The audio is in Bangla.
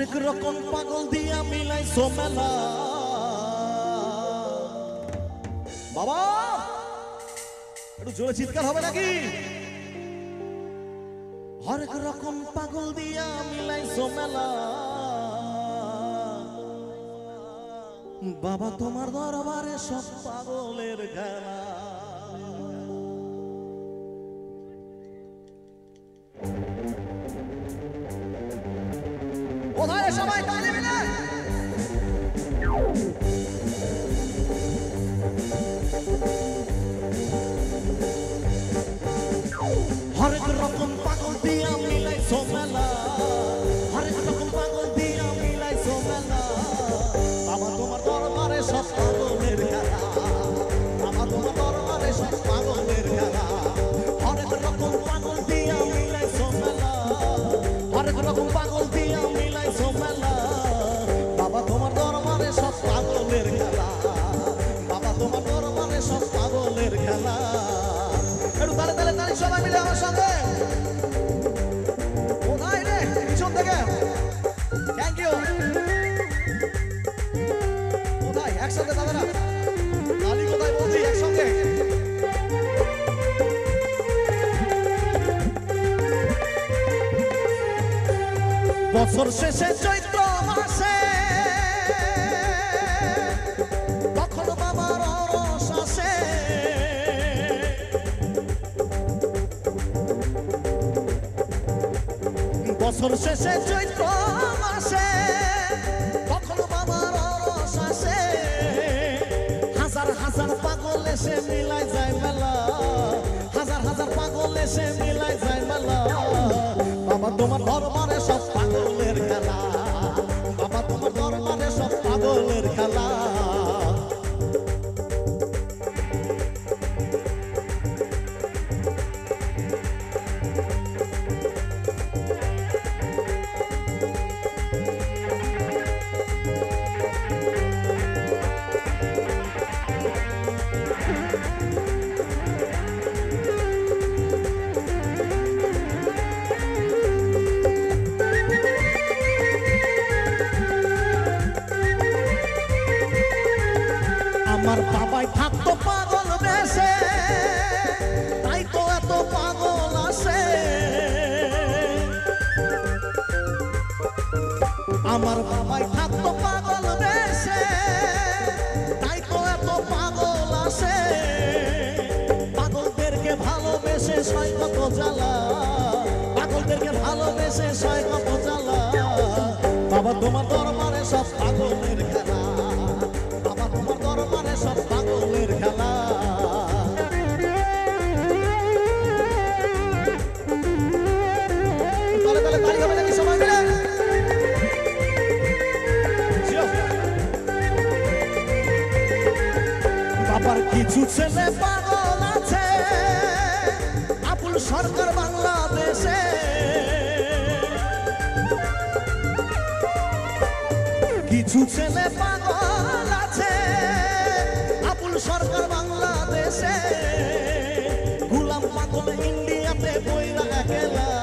হরেক রকম পাগল দিয়া মিলাই সোমেলা বাবা! একটু জোরে চিৎকার হবে নাকি? হরেক রকম পাগল দিয়া মিলাই সোমেলা বাবা, তোমার দরবারে সব পাগলের খেলা কোথায় সবাই তালি মিলে হরেক রকম পাগল দিয়া মিলাই সোমেলা হরেক রকম পাগল দিয়া মিলাই সোমেলা বাবা তোমার দরবারে সব পাগলের খেলা বাবা তোমার দরবারে সব পাগলের খেলা হরেক রকম পাগল দিয়া মিলাই সোমেলা হরেক রকম পাগল সব পাগলের খেলা। একটু তালে তালে তালি সবাই মিলে আমার সঙ্গে কোথায় রে, পিছন থেকে। থ্যাংক ইউ কোথায় একসাথে দাদারা তালি কোথায় বলছি একসঙ্গে? বছর শেষে চৈত্র বছর শেষে চৈত্র মাসে কখনো বাবার রস আসে। হাজার হাজার পাগল এসে মিলাই যায় মেলা। হাজার হাজার পাগল এসে মিলাই যায় মেলা। বাবা, তোমার দরবারে সব পাগলের আমার বাবাই থাকতো পাগল বেশে তাই তো এত পাগল আসে আমার বাবাই থাকতো পাগল বেশে তাই তো এত পাগল আসে পাগলদেরকে ভালোবেসে সয় কত জ্বালা, পাগলদেরকে ভালোবেসে সয় কত জ্বালা। বাবা, তোমার দরবারে সব পাগলের বাবার কিছু ছেলে পাগল আছে। আবুল সরকার বাংলাদেশে। কিছু ছেলে পাগল আছে, আবুল সরকার বাংলাদেশে। গুলাম পাগল ইন্ডিয়াতে বইরা একেলা।